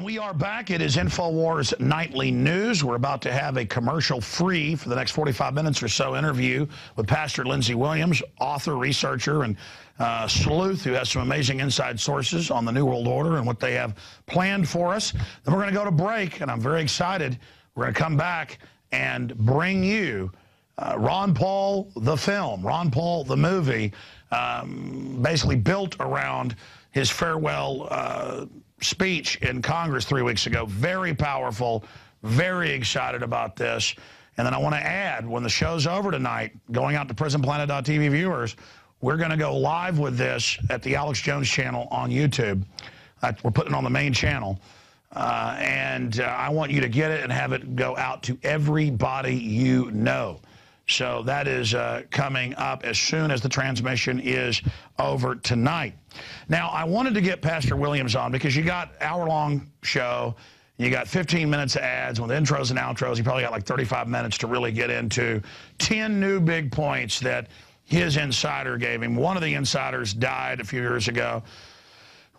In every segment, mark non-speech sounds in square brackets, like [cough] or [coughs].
And we are back. It is InfoWars Nightly News. We're about to have a commercial free for the next 45 minutes or so interview with Pastor Lindsey Williams, author, researcher, and uh, sleuth who has some amazing inside sources on the New World Order and what they have planned for us. Then we're going to go to break, and I'm very excited. We're going to come back and bring you uh, Ron Paul, the film, Ron Paul, the movie, um, basically built around his farewell uh, speech in Congress three weeks ago. Very powerful, very excited about this. And then I want to add, when the show's over tonight, going out to prisonplanet.tv viewers, we're going to go live with this at the Alex Jones channel on YouTube. Uh, we're putting on the main channel. Uh, and uh, I want you to get it and have it go out to everybody you know. So that is uh, coming up as soon as the transmission is over tonight. Now, I wanted to get Pastor Williams on because you got hour-long show. You got 15 minutes of ads with intros and outros. You probably got like 35 minutes to really get into 10 new big points that his insider gave him. One of the insiders died a few years ago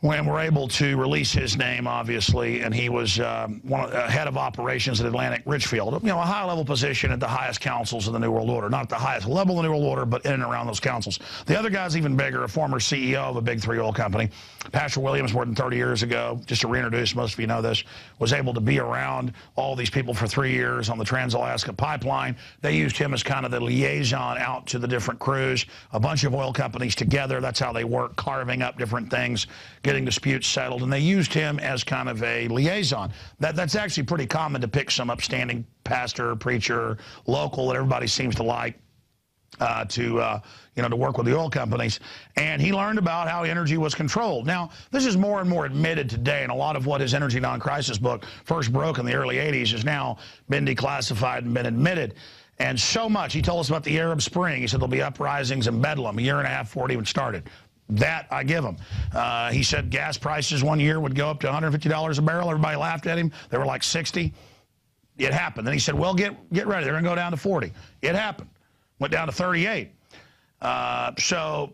when we're able to release his name, obviously, and he was um, one of, uh, head of operations at Atlantic Richfield, you know, a high-level position at the highest councils of the New World Order. Not the highest level of the New World Order, but in and around those councils. The other guy's even bigger, a former CEO of a big three oil company. Pastor Williams, more than 30 years ago, just to reintroduce, most of you know this, was able to be around all these people for three years on the Trans-Alaska Pipeline. They used him as kind of the liaison out to the different crews, a bunch of oil companies together. That's how they work, carving up different things, getting disputes settled, and they used him as kind of a liaison. That, that's actually pretty common to pick some upstanding pastor, preacher, local that everybody seems to like. Uh, to uh, you know to work with the oil companies, and he learned about how energy was controlled. Now, this is more and more admitted today, and a lot of what his Energy Non-Crisis book first broke in the early 80s has now been declassified and been admitted. And so much. He told us about the Arab Spring. He said there'll be uprisings in Bedlam a year and a half before it even started. That I give him. Uh, he said gas prices one year would go up to $150 a barrel. Everybody laughed at him. They were like 60. It happened. Then he said, well, get, get ready. They're going to go down to 40. It happened. Went down to 38. Uh, so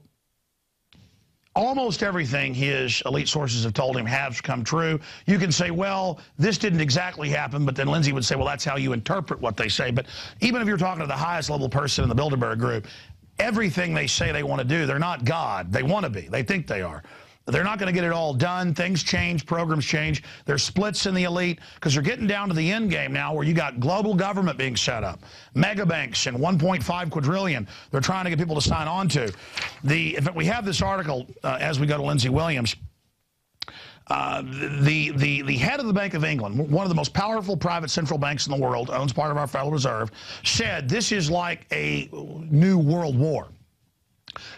almost everything his elite sources have told him has come true. You can say, well, this didn't exactly happen, but then Lindsey would say, well, that's how you interpret what they say. But even if you're talking to the highest level person in the Bilderberg group, everything they say they want to do. They're not God. They want to be. They think they are. They're not going to get it all done. Things change. Programs change. There's splits in the elite because they're getting down to the end game now where you got global government being set up, mega banks and 1.5 quadrillion they're trying to get people to sign on to. The, in fact, we have this article uh, as we go to Lindsey Williams the, the, the head of the Bank of England, one of the most powerful private central banks in the world, owns part of our Federal Reserve, said this is like a new world war.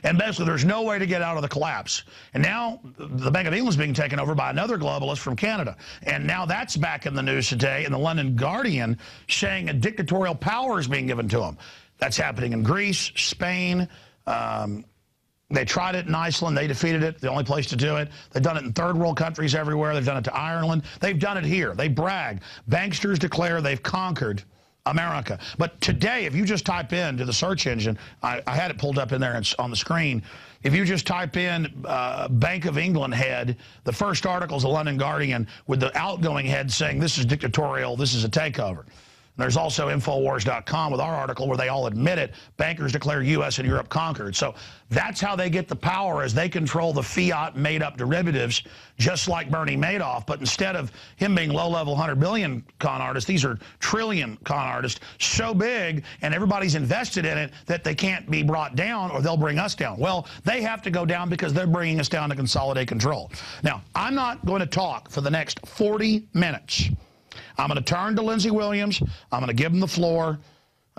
And basically, there's no way to get out of the collapse. And now the Bank of England is being taken over by another globalist from Canada. And now that's back in the news today in the London Guardian saying a dictatorial power is being given to them. That's happening in Greece, Spain, um, they tried it in Iceland. They defeated it. The only place to do it. They've done it in third world countries everywhere. They've done it to Ireland. They've done it here. They brag. Banksters declare they've conquered America. But today, if you just type in to the search engine, I, I had it pulled up in there on the screen. If you just type in uh, Bank of England head, the first article is the London Guardian with the outgoing head saying this is dictatorial, this is a takeover. There's also Infowars.com with our article where they all admit it. Bankers declare U.S. and Europe conquered. So that's how they get the power as they control the fiat made-up derivatives, just like Bernie Madoff. But instead of him being low-level 100 billion con artists, these are trillion con artists, so big, and everybody's invested in it that they can't be brought down or they'll bring us down. Well, they have to go down because they're bringing us down to consolidate control. Now, I'm not going to talk for the next 40 minutes I'm going to turn to Lindsey Williams. I'm going to give him the floor.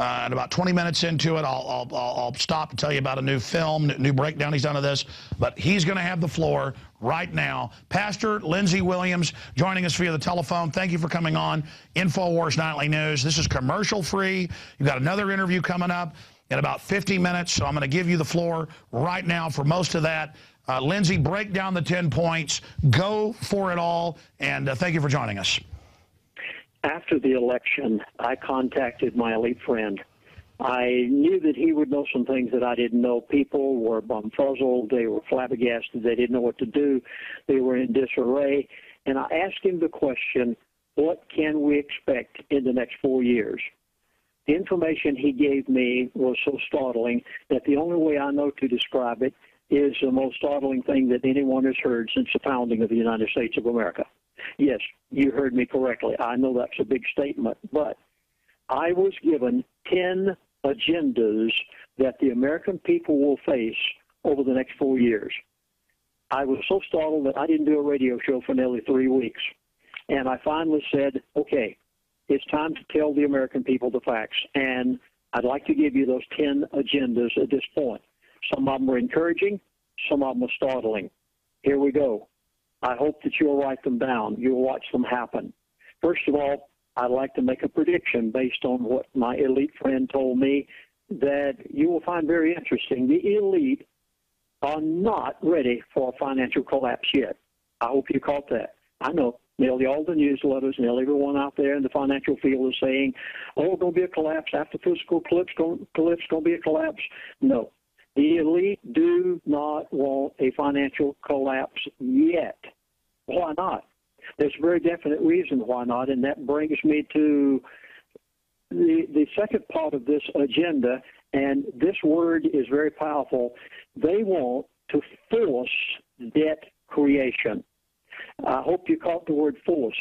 Uh, and about 20 minutes into it, I'll, I'll, I'll stop to tell you about a new film, new breakdown he's done of this. But he's going to have the floor right now. Pastor Lindsey Williams joining us via the telephone. Thank you for coming on InfoWars Nightly News. This is commercial free. You've got another interview coming up in about 50 minutes, so I'm going to give you the floor right now for most of that. Uh, Lindsey, break down the 10 points. Go for it all, and uh, thank you for joining us after the election, I contacted my elite friend. I knew that he would know some things that I didn't know. People were bumfuzzled. They were flabbergasted. They didn't know what to do. They were in disarray. and I asked him the question, what can we expect in the next four years? The information he gave me was so startling that the only way I know to describe it is the most startling thing that anyone has heard since the founding of the United States of America. Yes, you heard me correctly. I know that's a big statement, but I was given 10 agendas that the American people will face over the next four years. I was so startled that I didn't do a radio show for nearly three weeks. And I finally said, okay, it's time to tell the American people the facts. And I'd like to give you those 10 agendas at this point. Some of them are encouraging, some of them are startling. Here we go. I hope that you'll write them down. You'll watch them happen. First of all, I'd like to make a prediction based on what my elite friend told me that you will find very interesting. The elite are not ready for a financial collapse yet. I hope you caught that. I know nearly all the newsletters, nearly everyone out there in the financial field is saying, oh, it's going to be a collapse after physical cliff's going, cliff's going to be a collapse. No. The elite do not want a financial collapse yet. Why not? There's a very definite reason why not, and that brings me to the, the second part of this agenda, and this word is very powerful. They want to force debt creation. I hope you caught the word forced.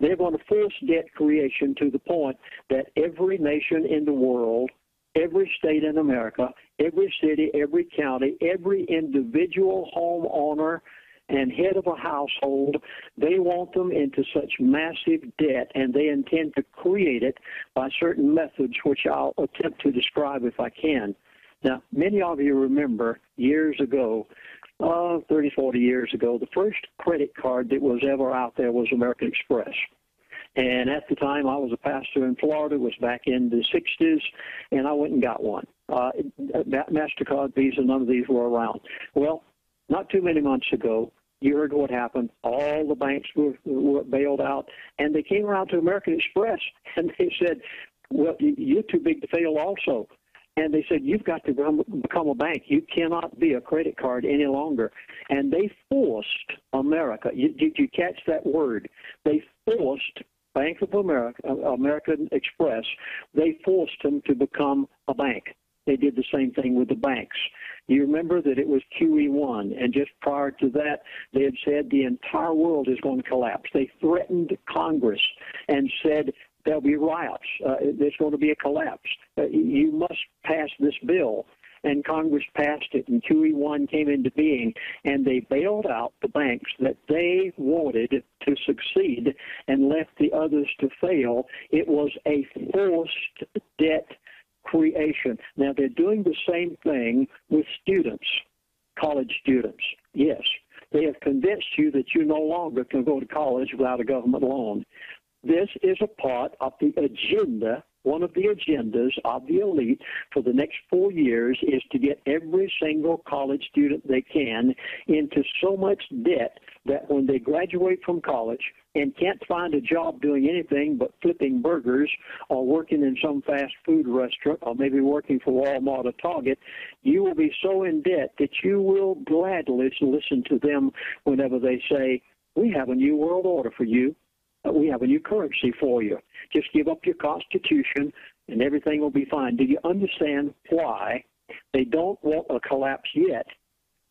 They're going to force debt creation to the point that every nation in the world, every state in America, every city, every county, every individual homeowner and head of a household, they want them into such massive debt, and they intend to create it by certain methods, which I'll attempt to describe if I can. Now, many of you remember years ago, uh, 30, 40 years ago, the first credit card that was ever out there was American Express. And at the time, I was a pastor in Florida. It was back in the 60s, and I went and got one. Uh, MasterCard, Visa, none of these were around. Well, not too many months ago, you heard what happened. All the banks were, were bailed out, and they came around to American Express, [laughs] and they said, "Well, you're too big to fail, also." And they said, "You've got to become a bank. You cannot be a credit card any longer." And they forced America. Did you catch that word? They forced Bank of America, American Express. They forced them to become a bank. They did the same thing with the banks. You remember that it was QE1, and just prior to that, they had said the entire world is going to collapse. They threatened Congress and said there'll be riots. Uh, there's going to be a collapse. Uh, you must pass this bill. And Congress passed it, and QE1 came into being, and they bailed out the banks that they wanted to succeed and left the others to fail. It was a forced debt creation. Now, they're doing the same thing with students, college students. Yes, they have convinced you that you no longer can go to college without a government loan. This is a part of the agenda one of the agendas of the elite for the next four years is to get every single college student they can into so much debt that when they graduate from college and can't find a job doing anything but flipping burgers or working in some fast food restaurant or maybe working for Walmart or Target, you will be so in debt that you will gladly listen to them whenever they say, We have a new world order for you we have a new currency for you. Just give up your constitution and everything will be fine. Do you understand why they don't want a collapse yet?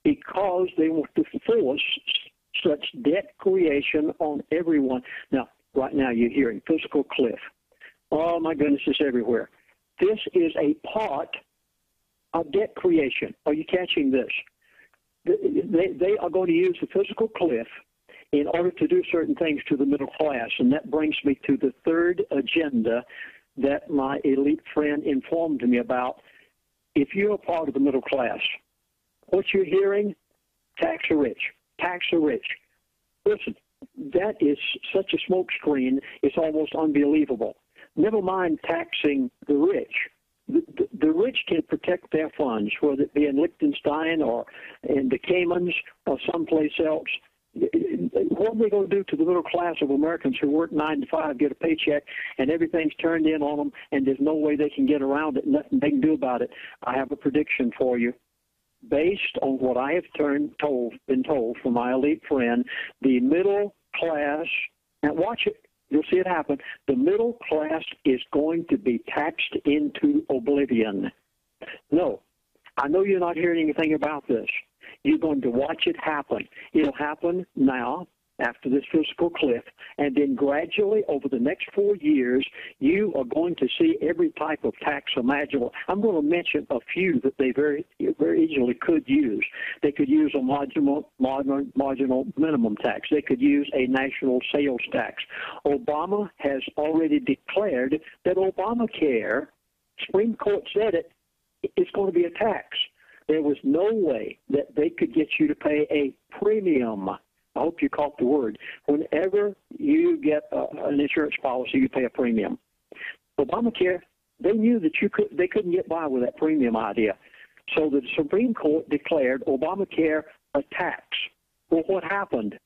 Because they want to force such debt creation on everyone. Now, right now you're hearing physical cliff. Oh my goodness, it's everywhere. This is a part of debt creation. Are you catching this? They, they are going to use the physical cliff in order to do certain things to the middle class. And that brings me to the third agenda that my elite friend informed me about. If you're a part of the middle class, what you're hearing, tax the rich, tax the rich. Listen, that is such a smokescreen, it's almost unbelievable. Never mind taxing the rich. The, the, the, rich can protect their funds, whether it be in Liechtenstein or in the Caymans or someplace else what are they going to do to the middle class of Americans who work nine to five, get a paycheck, and everything's turned in on them, and there's no way they can get around it, nothing they can do about it? I have a prediction for you. Based on what I have turned, told, been told from my elite friend, the middle class, and watch it, you'll see it happen. The middle class is going to be taxed into oblivion. No, I know you're not hearing anything about this. You're going to watch it happen. It'll happen now after this physical cliff. And then gradually over the next four years, you are going to see every type of tax imaginable. I'm going to mention a few that they very, very easily could use. They could use a marginal, marginal, marginal minimum tax. They could use a national sales tax. Obama has already declared that Obamacare, Supreme Court said it, is going to be a tax. There was no way that they could get you to pay a premium I hope you caught the word. Whenever you get a, an insurance policy, you pay a premium. Obamacare, they knew that you could they couldn't get by with that premium idea. So the Supreme Court declared Obamacare a tax. Well, what happened?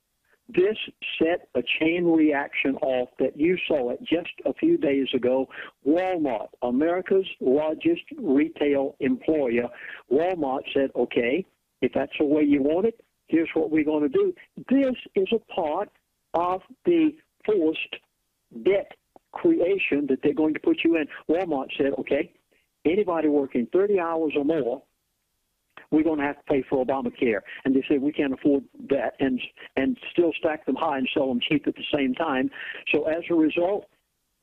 This set a chain reaction off that you saw it just a few days ago. Walmart, America's largest retail employer, Walmart said, okay, if that's the way you want it, here's what we're going to do. This is a part of the forced debt creation that they're going to put you in. Walmart said, okay, anybody working 30 hours or more, we're going to have to pay for Obamacare. And they said we can't afford that and and still stack them high and sell them cheap at the same time. So as a result,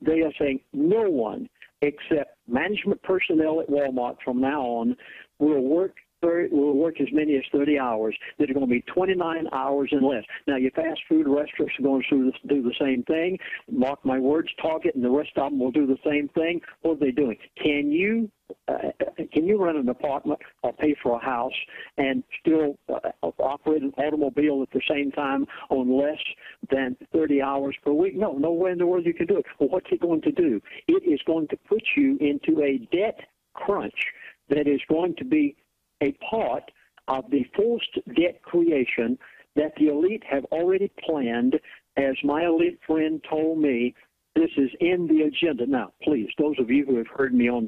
they are saying no one except management personnel at Walmart from now on will work 30, will work as many as 30 hours that are going to be 29 hours and less. Now, your fast food restaurants are going to do the same thing. Mark my words, Target and the rest of them will do the same thing. What are they doing? Can you uh, can you rent an apartment or pay for a house and still uh, operate an automobile at the same time on less than 30 hours per week? No, no way in the world you can do it. Well, what's it going to do? It is going to put you into a debt crunch that is going to be a part of the forced debt creation that the elite have already planned. As my elite friend told me, this is in the agenda. Now, please, those of you who have heard me on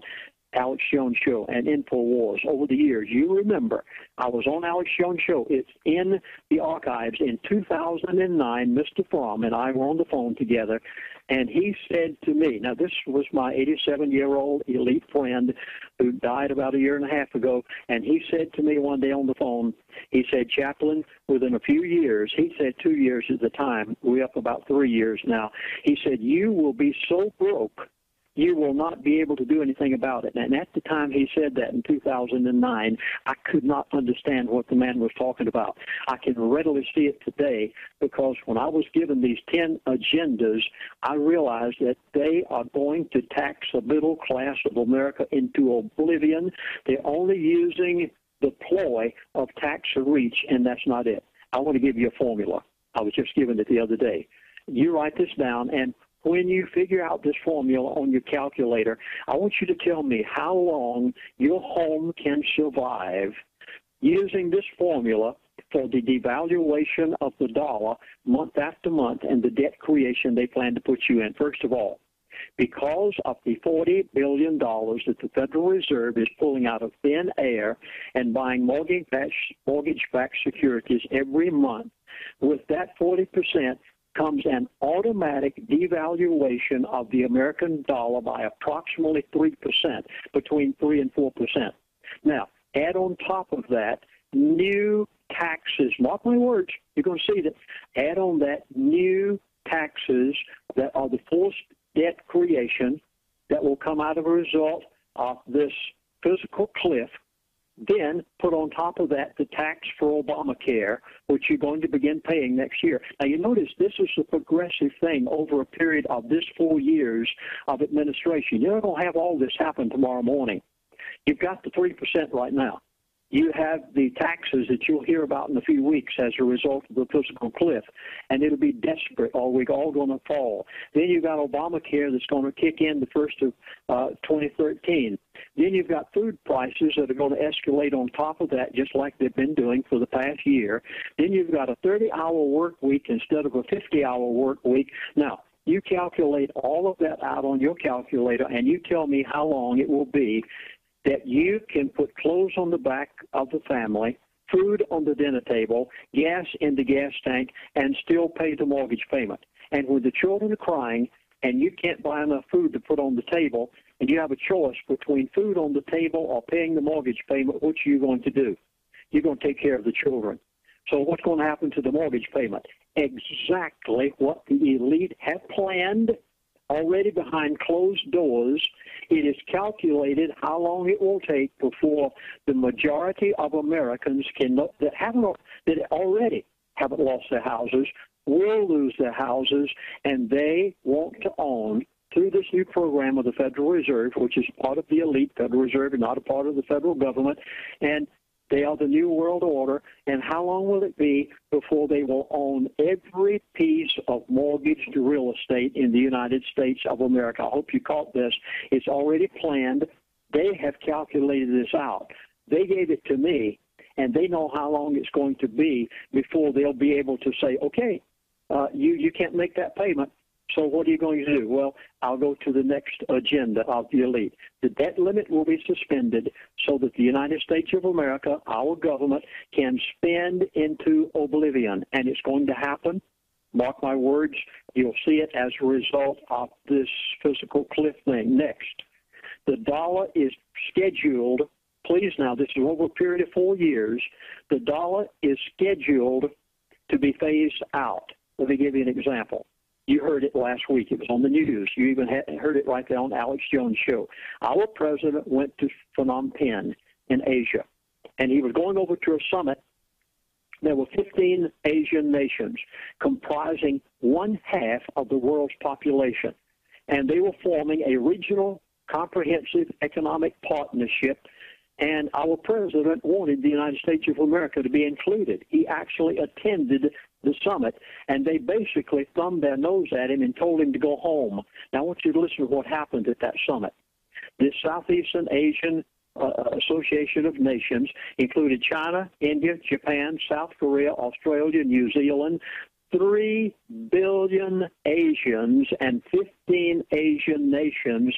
Alex Jones Show and InfoWars over the years. You remember, I was on Alex Jones Show. It's in the archives. In 2009, Mr. Fromm and I were on the phone together, and he said to me, now this was my 87 year old elite friend who died about a year and a half ago, and he said to me one day on the phone, he said, Chaplain, within a few years, he said two years at the time, we're up about three years now, he said, you will be so broke you will not be able to do anything about it. And at the time he said that in 2009, I could not understand what the man was talking about. I can readily see it today because when I was given these 10 agendas, I realized that they are going to tax the middle class of America into oblivion. They're only using the ploy of tax reach, and that's not it. I want to give you a formula. I was just given it the other day. You write this down, and when you figure out this formula on your calculator, I want you to tell me how long your home can survive using this formula for the devaluation of the dollar month after month and the debt creation they plan to put you in. First of all, because of the $40 billion that the Federal Reserve is pulling out of thin air and buying mortgage-backed securities every month, with that 40%, comes an automatic devaluation of the American dollar by approximately 3%, between 3 and 4%. Now, add on top of that new taxes, mark my words, you're going to see that, add on that new taxes that are the forced debt creation that will come out of a result of this physical cliff then put on top of that the tax for Obamacare, which you're going to begin paying next year. Now, you notice this is a progressive thing over a period of this four years of administration. You're not going to have all this happen tomorrow morning. You've got the 3% right now you have the taxes that you'll hear about in a few weeks as a result of the physical cliff, and it'll be desperate, or we're all going to fall. Then you've got Obamacare that's going to kick in the first of uh, 2013. Then you've got food prices that are going to escalate on top of that, just like they've been doing for the past year. Then you've got a 30-hour work week instead of a 50-hour work week. Now, you calculate all of that out on your calculator and you tell me how long it will be that you can put clothes on the back of the family, food on the dinner table, gas in the gas tank, and still pay the mortgage payment. And when the children are crying and you can't buy enough food to put on the table, and you have a choice between food on the table or paying the mortgage payment, which are you going to do? You're going to take care of the children. So what's going to happen to the mortgage payment? Exactly what the elite have planned already behind closed doors. It is calculated how long it will take before the majority of Americans can that haven't that already haven't lost their houses will lose their houses, and they want to own through this new program of the Federal Reserve, which is part of the elite Federal Reserve and not a part of the federal government, and they are the new world order. And how long will it be before they will own every piece of mortgaged real estate in the United States of America? I hope you caught this. It's already planned. They have calculated this out. They gave it to me, and they know how long it's going to be before they'll be able to say, okay, uh, you you can't make that payment. So what are you going to do? Well, I'll go to the next agenda of the elite. The debt limit will be suspended so that the United States of America, our government, can spend into oblivion, and it's going to happen. Mark my words, you'll see it as a result of this physical cliff thing. Next, the dollar is scheduled. Please now, this is over a period of four years. The dollar is scheduled to be phased out. Let me give you an example. You heard it last week. It was on the news. You even heard it right there on Alex Jones' show. Our president went to Phnom Penh in Asia, and he was going over to a summit. There were 15 Asian nations comprising one half of the world's population, and they were forming a regional comprehensive economic partnership and our president wanted the United States of America to be included. He actually attended the summit, and they basically thumbed their nose at him and told him to go home. Now, I want you to listen to what happened at that summit. This Southeastern Asian uh, Association of Nations included China, India, Japan, South Korea, Australia, New Zealand, 3 billion Asians and 15 Asian nations.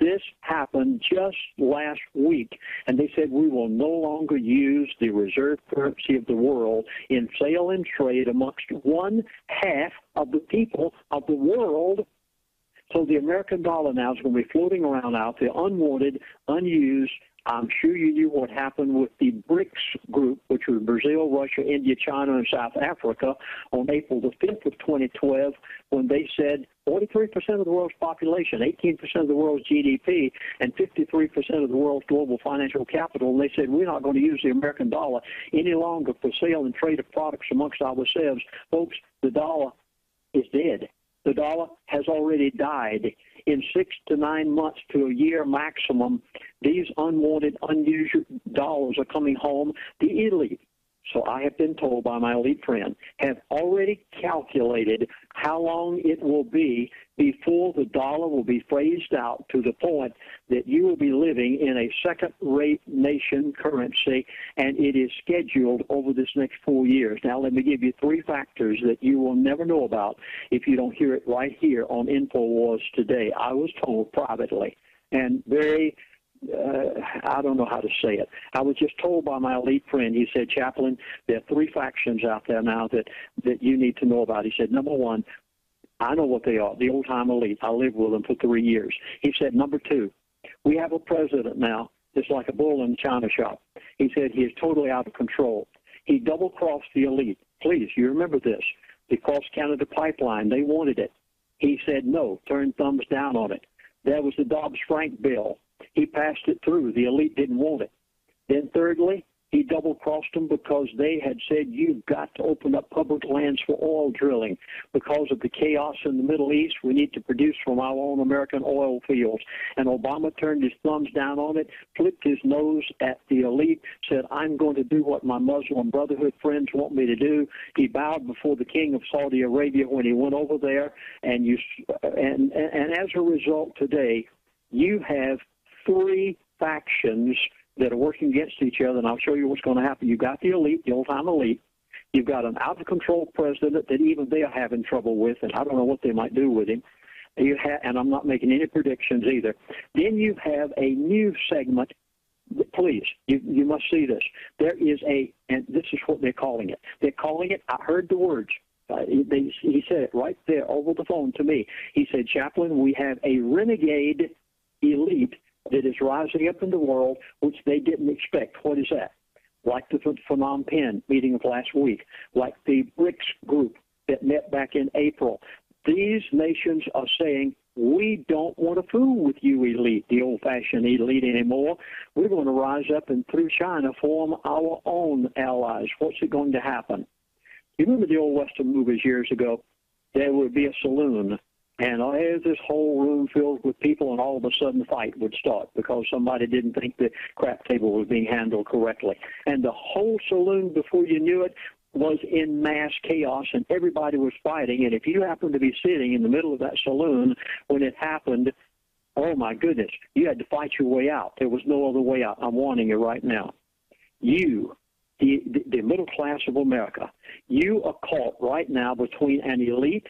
This happened just last week. And they said we will no longer use the reserve currency of the world in sale and trade amongst one half of the people of the world. So the American dollar now is going to be floating around out there, unwanted, unused, I'm sure you knew what happened with the BRICS group, was Brazil, Russia, India, China, and South Africa, on April the 5th of 2012, when they said 43% of the world's population, 18% of the world's GDP, and 53% of the world's global financial capital. And they said, we're not going to use the American dollar any longer for sale and trade of products amongst ourselves. Folks, the dollar is dead. The dollar has already died in six to nine months to a year maximum, these unwanted, unusual dollars are coming home. The elite, so I have been told by my elite friend, have already calculated how long it will be before the dollar will be phased out to the point that you will be living in a second rate nation currency, and it is scheduled over this next four years. Now, let me give you three factors that you will never know about if you don't hear it right here on InfoWars today. I was told privately and very uh, I don't know how to say it. I was just told by my elite friend. He said, Chaplain, there are three factions out there now that that you need to know about. He said, number one, I know what they are. The old time elite. I lived with them for three years. He said, number two, we have a president now that's like a bull in a china shop. He said he is totally out of control. He double crossed the elite. Please, you remember this. The Cross Canada Pipeline, they wanted it. He said no, turned thumbs down on it. There was the Dodd-Frank bill. He passed it through. The elite didn't want it. Then, thirdly, he double crossed them because they had said, You've got to open up public lands for oil drilling. Because of the chaos in the Middle East, we need to produce from our own American oil fields. And Obama turned his thumbs down on it, flipped his nose at the elite, said, I'm going to do what my Muslim Brotherhood friends want me to do. He bowed before the king of Saudi Arabia when he went over there. And, you, and, and as a result, today, you have three factions that are working against each other, and I'll show you what's going to happen. You've got the elite, the old time elite. You've got an out of control president that even they are having trouble with, and I don't know what they might do with him. You have, and I'm not making any predictions either. Then you have a new segment please, you, you must see this. There is a, and this is what they're calling it. They're calling it, I heard the words. Uh, they, he said it right there over the phone to me. He said, Chaplain, we have a renegade elite that is rising up in the world, which they didn't expect. What is that? Like the Phnom Penh meeting of last week, like the BRICS group that met back in April. These nations are saying, we don't want to fool with you, elite, the old fashioned elite anymore. We're going to rise up and through China form our own allies. What's it going to happen? You remember the old Western movies years ago? There would be a saloon, and uh, there's this whole room filled with people, and all of a sudden the fight would start because somebody didn't think the crap table was being handled correctly. And the whole saloon, before you knew it, was in mass chaos and everybody was fighting. And if you happened to be sitting in the middle of that saloon when it happened, oh my goodness, you had to fight your way out. There was no other way out. I'm warning you right now. You, the, the middle class of America, you are caught right now between an elite,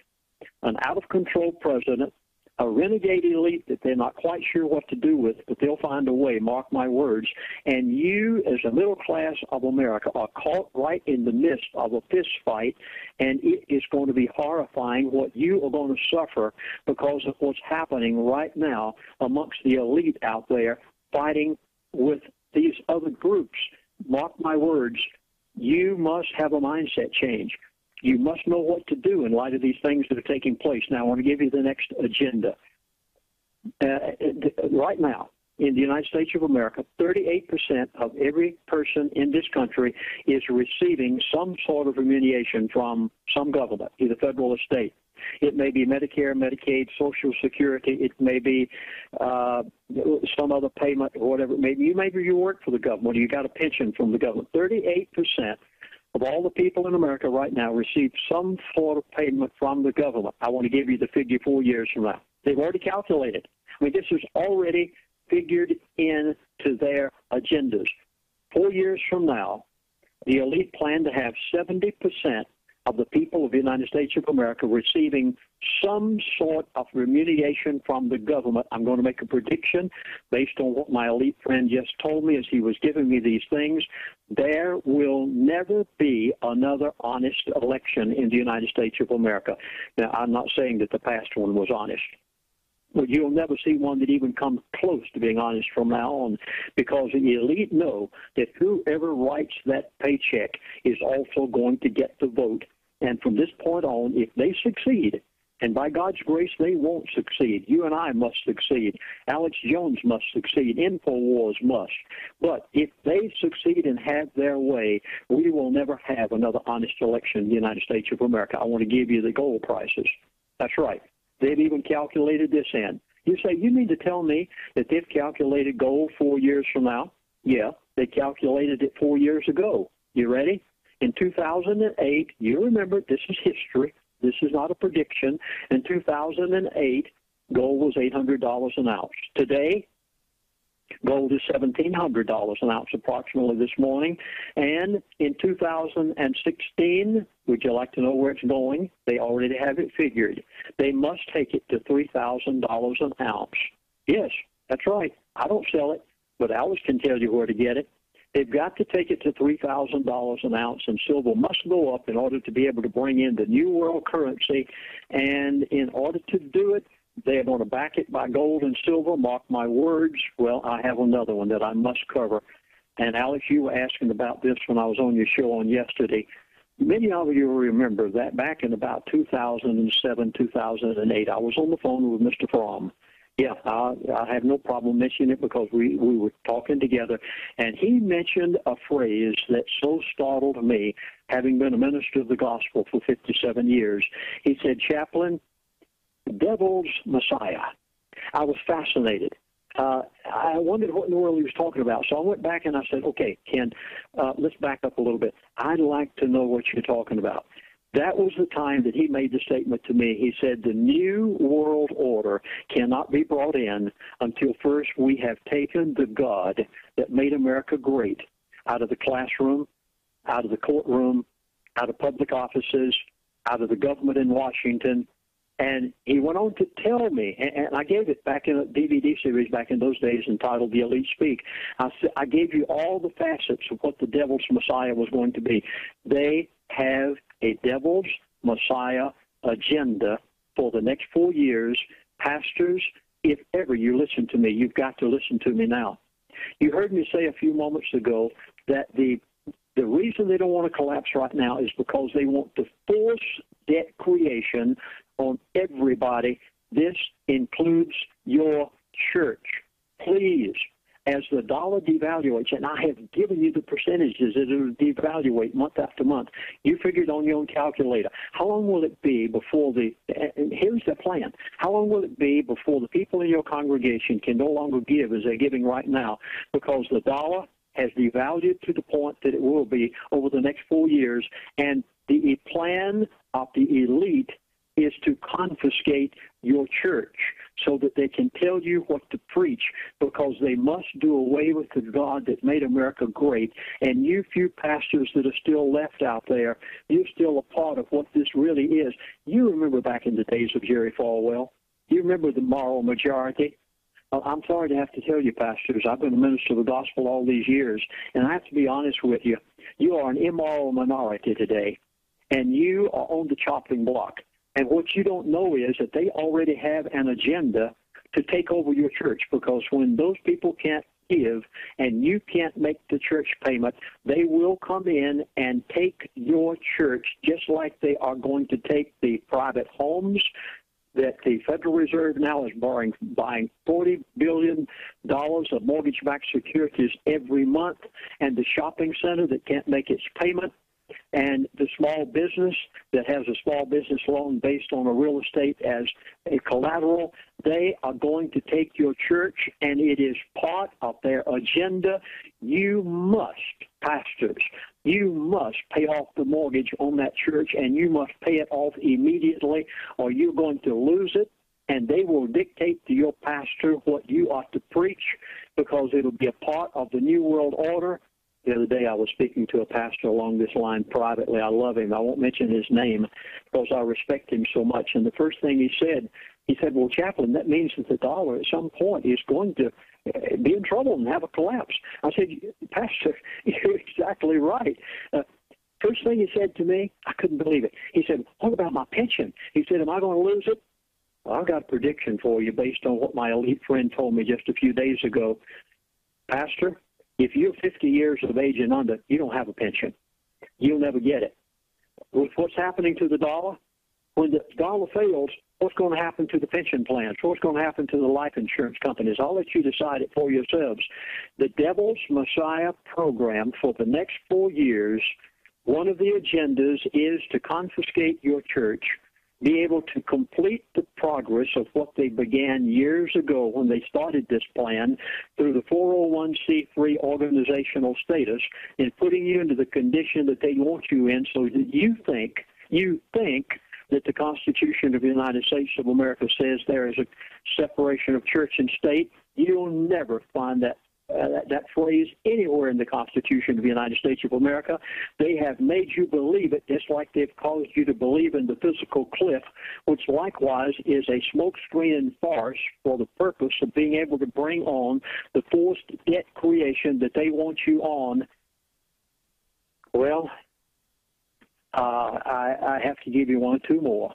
an out of control president, a renegade elite that they're not quite sure what to do with, but they'll find a way, mark my words. And you, as a middle class of America, are caught right in the midst of a fist fight, and it is going to be horrifying what you are going to suffer because of what's happening right now amongst the elite out there fighting with these other groups. Mark my words, you must have a mindset change you must know what to do in light of these things that are taking place. Now, I want to give you the next agenda. Uh, right now, in the United States of America, 38% of every person in this country is receiving some sort of remuneration from some government, either federal or state. It may be Medicare, Medicaid, Social Security. It may be uh, some other payment or whatever. Maybe you maybe you work for the government. Or you got a pension from the government. Thirty-eight percent of all the people in America right now receive some sort of payment from the government. I want to give you the figure four years from now. They've already calculated. I mean, this is already figured into their agendas. Four years from now, the elite plan to have 70% of the people of the United States of America receiving some sort of remuneration from the government. I'm going to make a prediction based on what my elite friend just told me as he was giving me these things. There will never be another honest election in the United States of America. Now, I'm not saying that the past one was honest. But you'll never see one that even comes close to being honest from now on because the elite know that whoever writes that paycheck is also going to get the vote and from this point on, if they succeed, and by God's grace, they won't succeed. You and I must succeed. Alex Jones must succeed. InfoWars must. But if they succeed and have their way, we will never have another honest election in the United States of America. I want to give you the gold prices. That's right. They've even calculated this in. You say, you mean to tell me that they've calculated gold four years from now? Yeah, they calculated it four years ago. You ready? In 2008, you remember this is history. This is not a prediction. In 2008, gold was $800 an ounce. Today, gold is $1,700 an ounce approximately this morning. And in 2016, would you like to know where it's going? They already have it figured. They must take it to $3,000 an ounce. Yes, that's right. I don't sell it, but Alex can tell you where to get it. They've got to take it to $3,000 an ounce, and silver must go up in order to be able to bring in the new world currency. And in order to do it, they're going to back it by gold and silver. Mark my words. Well, I have another one that I must cover. And Alex, you were asking about this when I was on your show on yesterday. Many of you will remember that back in about 2007, 2008, I was on the phone with Mr. Fromm yeah, I, I have no problem mentioning it because we, we were talking together, and he mentioned a phrase that so startled me, having been a minister of the gospel for 57 years. He said, Chaplain, devil's Messiah. I was fascinated. Uh, I wondered what in the world he was talking about. So I went back and I said, okay, Ken, uh, let's back up a little bit. I'd like to know what you're talking about. That was the time that he made the statement to me. He said, The new world order cannot be brought in until first we have taken the God that made America great out of the classroom, out of the courtroom, out of public offices, out of the government in Washington, And he went on to tell me, and, I gave it back in a DVD series back in those days entitled The Elite Speak. I, I gave you all the facets of what the devil's Messiah was going to be. They have a devil's Messiah agenda for the next four years. Pastors, if ever you listen to me, you've got to listen to me now. You heard me say a few moments ago that the the reason they don't want to collapse right now is because they want to force debt creation on everybody. This includes your church. Please, as the dollar devaluates, and I have given you the percentages that it will devaluate month after month, you figured on your own calculator. How long will it be before the, and here's the plan, how long will it be before the people in your congregation can no longer give as they're giving right now because the dollar has devalued to the point that it will be over the next four years, and the plan of the elite is to confiscate your church so that they can tell you what to preach because they must do away with the God that made America great. And you few pastors that are still left out there, you're still a part of what this really is. You remember back in the days of Jerry Falwell. You remember the moral majority. I'm sorry to have to tell you, pastors, I've been a minister of the gospel all these years, and I have to be honest with you. You are an immoral minority today, and you are on the chopping block. And what you don't know is that they already have an agenda to take over your church because when those people can't give and you can't make the church payment, they will come in and take your church just like they are going to take the private homes that the Federal Reserve now is borrowing, buying $40 billion of mortgage backed securities every month, and the shopping center that can't make its payment and the small business that has a small business loan based on a real estate as a collateral, they are going to take your church, and it is part of their agenda. You must, pastors, you must pay off the mortgage on that church, and you must pay it off immediately, or you're going to lose it. And they will dictate to your pastor what you ought to preach because it'll be a part of the New World Order the other day I was speaking to a pastor along this line privately. I love him. I won't mention his name because I respect him so much. And the first thing he said, he said, Well, chaplain, that means that the dollar at some point is going to uh, be in trouble and have a collapse. I said, Pastor, [laughs] you're exactly right. Uh, first thing he said to me, I couldn't believe it. He said, What about my pension? He said, Am I going to lose it? Well, I've got a prediction for you based on what my elite friend told me just a few days ago. Pastor, if you're 50 years of age and under, you don't have a pension. You'll never get it. With what's happening to the dollar, when the dollar fails, what's going to happen to the pension plans? What's going to happen to the life insurance companies? I'll let you decide it for yourselves. The Devil's Messiah program for the next four years, one of the agendas is to confiscate your church be able to complete the progress of what they began years ago when they started this plan through the 401c3 organizational status and putting you into the condition that they want you in so that you think you think that the Constitution of the United States of America says there is a separation of church and state. You'll never find that uh, that, that phrase anywhere in the Constitution of the United States of America. They have made you believe it just like they've caused you to believe in the physical cliff, which likewise is a smokescreen and farce for the purpose of being able to bring on the forced debt creation that they want you on. Well, uh, I, I have to give you one or two more.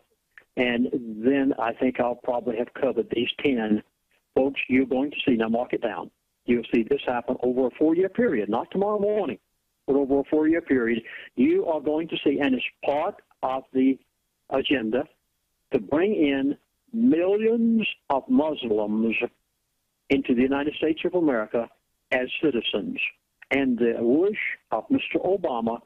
And then I think I'll probably have covered these 10. Folks, you're going to see, now mark it down You'll see this happen over a four year period, not tomorrow morning, but over a four year period. You are going to see, and it's part of the agenda to bring in millions of Muslims into the United States of America as citizens. And the wish of Mr. Obama,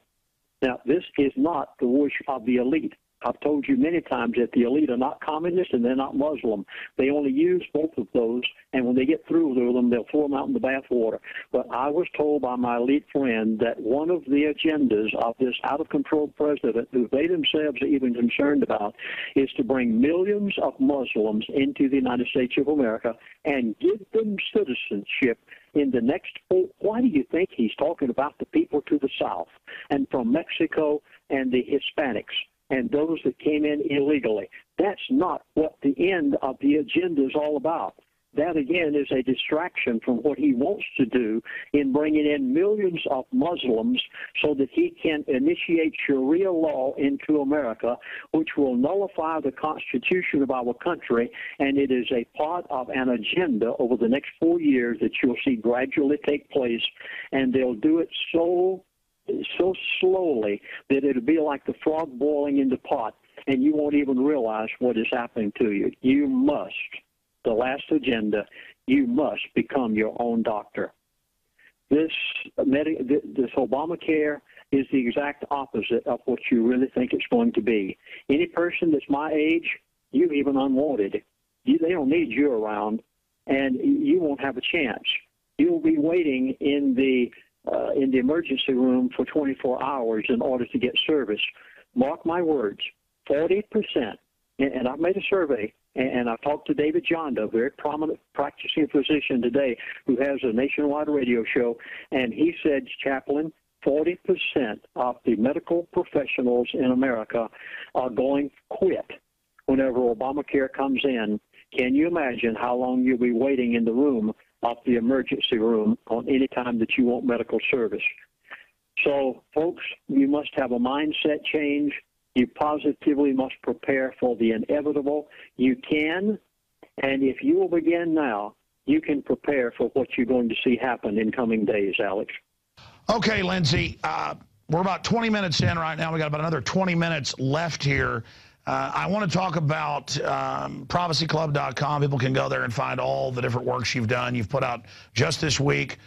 now this is not the wish of the elite. I've told you many times that the elite are not communist and they're not Muslim. They only use both of those, and when they get through with them, they'll throw them out in the bathwater. But I was told by my elite friend that one of the agendas of this out of control president, who they themselves are even concerned about, is to bring millions of Muslims into the United States of America and give them citizenship in the next. Why do you think he's talking about the people to the south and from Mexico and the Hispanics? And those that came in illegally. That's not what the end of the agenda is all about. That again is a distraction from what he wants to do in bringing in millions of Muslims so that he can initiate Sharia law into America, which will nullify the Constitution of our country. And it is a part of an agenda over the next four years that you'll see gradually take place. And they'll do it so so slowly that it'll be like the frog boiling in the pot, and you won't even realize what is happening to you. You must, the last agenda, you must become your own doctor. This, this Obamacare is the exact opposite of what you really think it's going to be. Any person that's my age, you're even unwanted. You, they don't need you around, and you won't have a chance. You'll be waiting in the uh, in the emergency room for 24 hours in order to get service. Mark my words, 40%, and, and I've made a survey, and, and I've talked to David Janda, a very prominent practicing physician today who has a nationwide radio show, and he said, Chaplain, 40% of the medical professionals in America are going quit whenever Obamacare comes in. Can you imagine how long you'll be waiting in the room off the emergency room on any time that you want medical service. So, folks, you must have a mindset change. You positively must prepare for the inevitable. You can, and if you will begin now, you can prepare for what you're going to see happen in coming days, Alex. Okay, Lindsey. Uh, we're about 20 minutes in right now. We got about another 20 minutes left here. Uh, I want to talk about um, prophecyclub.com. People can go there and find all the different works you've done. You've put out just this week,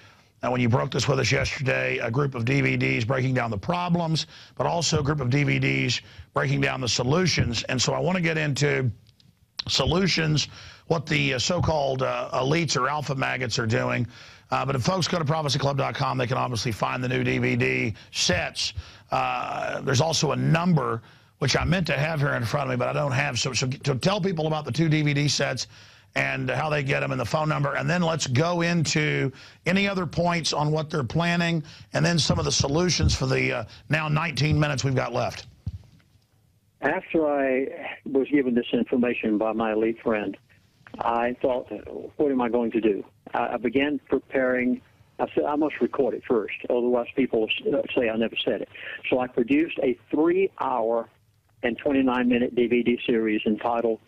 uh, when you broke this with us yesterday, a group of DVDs breaking down the problems, but also a group of DVDs breaking down the solutions. And so I want to get into solutions, what the uh, so-called uh, elites or alpha maggots are doing. Uh, but if folks go to prophecyclub.com, they can obviously find the new DVD sets. There's also a number which I meant to have here in front of me, but I don't have. So, so to tell people about the two DVD sets and how they get them and the phone number, and then let's go into any other points on what they're planning, and then some of the solutions for the uh, now 19 minutes we've got left. After I was given this information by my elite friend, I thought, what am I going to do? I began preparing I said, I must record it first, otherwise people say I never said it. So I produced a three hour and 29 minute DVD series entitled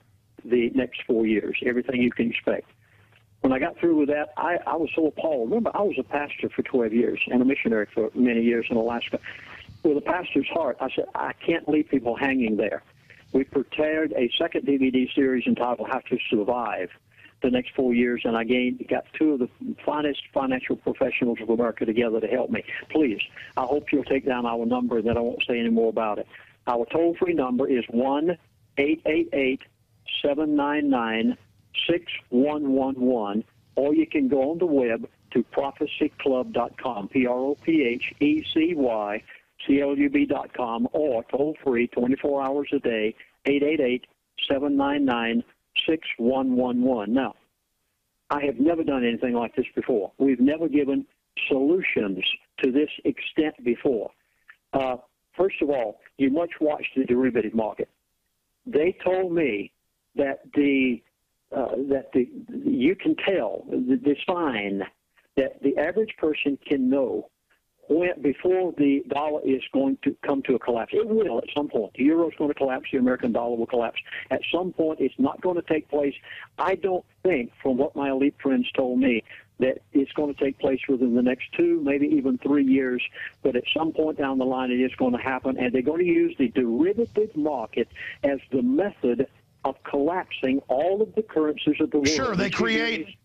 The Next Four Years Everything You Can Expect. When I got through with that, I, I was so appalled. Remember, I was a pastor for 12 years and a missionary for many years in Alaska. With a pastor's heart, I said, I can't leave people hanging there. We prepared a second DVD series entitled How to Survive the next four years, and I gained, got two of the finest financial professionals of America together to help me. Please, I hope you'll take down our number, and then I won't say any more about it. Our toll free number is 1 888 799 6111, or you can go on the web to prophecyclub.com, P R O P H E C Y C L U B.com, or toll free 24 hours a day, 888 799 6111. Now, I have never done anything like this before. We've never given solutions to this extent before. Uh, First of all, you must watch the derivative market. They told me that the uh, that the you can tell sign that the average person can know when before the dollar is going to come to a collapse. It will at some point. The euro is going to collapse. The American dollar will collapse. At some point, it's not going to take place. I don't think, from what my elite friends told me, that it's going to take place within the next two, maybe even three years. But at some point down the line, it is going to happen, and they're going to use the derivative market as the method of collapsing all of the currencies of the world. Sure, they create.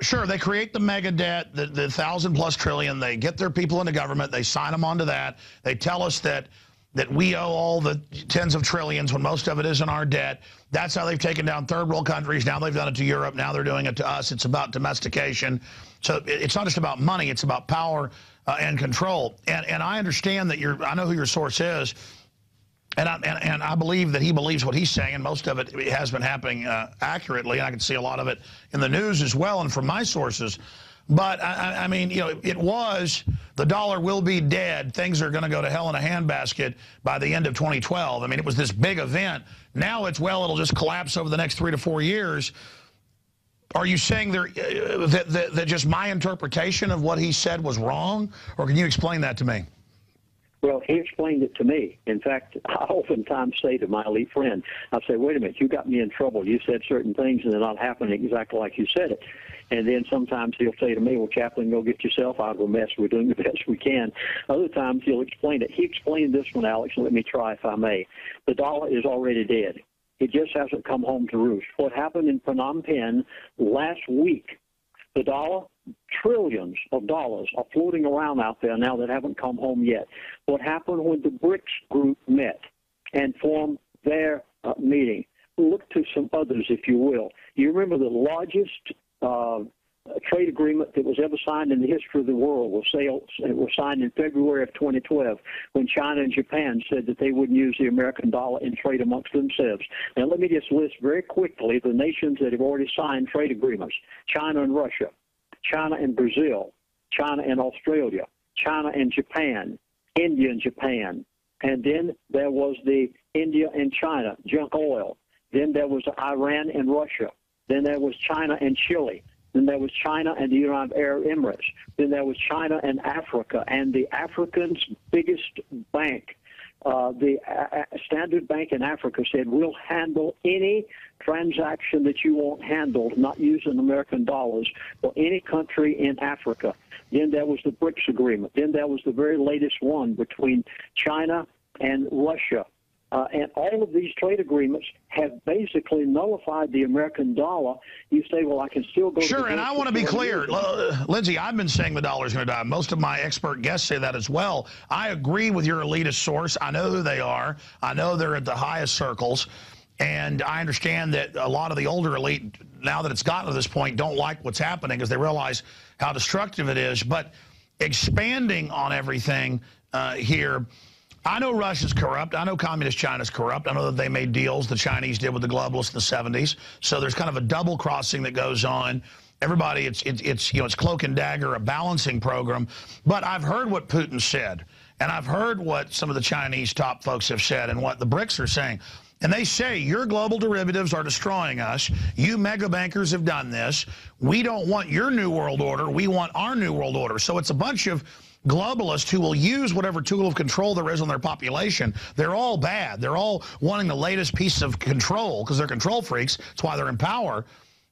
Sure, they create the mega debt, the, the thousand plus trillion. They get their people into government. They sign them onto that. They tell us that that we owe all the tens of trillions when most of it isn't our debt. That's how they've taken down third world countries. Now they've done it to Europe. Now they're doing it to us. It's about domestication. So it's not just about money. It's about power uh, and control. And, and I understand that you're, I know who your source is. And I, and, and I believe that he believes what he's saying, and most of it has been happening uh, accurately. And I can see a lot of it in the news as well and from my sources. But I, I, mean, you know, it was the dollar will be dead. Things are going to go to hell in a handbasket by the end of 2012. I mean, it was this big event. Now it's well, it'll just collapse over the next three to four years. Are you saying there uh, that, that, that just my interpretation of what he said was wrong, or can you explain that to me? Well, he explained it to me. In fact, I oftentimes say to my elite friend, I say, wait a minute, you got me in trouble. You said certain things and they're not happening exactly like you said it. And then sometimes he'll say to me, well, Chaplain, go get yourself out of a mess. We're doing the [laughs] best we can. Other times he'll explain it. He explained this one, Alex, let me try if I may. The dollar is already dead. It just hasn't come home to roost. What happened in Phnom Penh last week, the dollar, trillions of dollars are floating around out there now that haven't come home yet. What happened when the BRICS group met and formed their uh, meeting? Look to some others, if you will. You remember the largest uh, trade agreement that was ever signed in the history of the world was, sales, it was signed in February of 2012 when China and Japan said that they wouldn't use the American dollar in trade amongst themselves. Now, let me just list very quickly the nations that have already signed trade agreements China and Russia, China and Brazil, China and Australia, China and Japan, India and Japan. And then there was the India and China, junk oil. Then there was Iran and Russia. Then there was China and Chile. Then there was China and the United Arab Emirates. Then there was China and Africa. And the Africans' biggest bank, uh, the uh, Standard Bank in Africa, said, We'll handle any transaction that you want handled, not using American dollars, for any country in Africa. Then there was the BRICS agreement. Then there was the very latest one between China and Russia. Uh, and all of these trade agreements have basically nullified the American dollar. You say, well, I can still go. Sure, and I want to be clear, uh, Lindsey. I've been saying the dollar's going to die. Most of my expert guests say that as well. I agree with your elitist source. I know who they are. I know they're at the highest circles. And I understand that a lot of the older elite, now that it's gotten to this point, don't like what's happening because they realize how destructive it is. But expanding on everything uh, here, I know Russia's corrupt. I know Communist China's corrupt. I know that they made deals the Chinese did with the globalists in the 70s. So there's kind of a double crossing that goes on. Everybody, it's, it's, it's, you know, it's cloak and dagger, a balancing program. But I've heard what Putin said, and I've heard what some of the Chinese top folks have said and what the BRICS are saying. And they say, your global derivatives are destroying us. You mega bankers have done this. We don't want your new world order. We want our new world order. So it's a bunch of globalists who will use whatever tool of control there is on their population. They're all bad. They're all wanting the latest piece of control because they're control freaks. That's why they're in power.